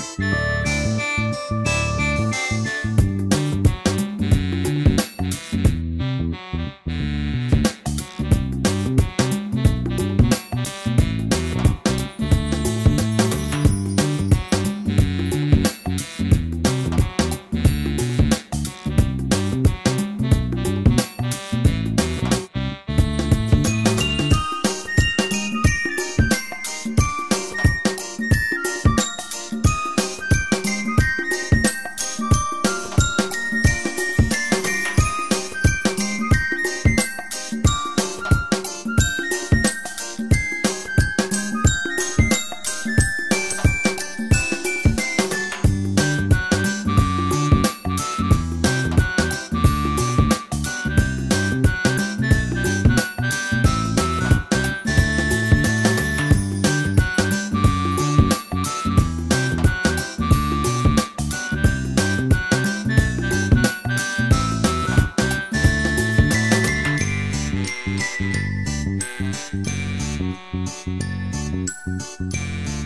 Música Música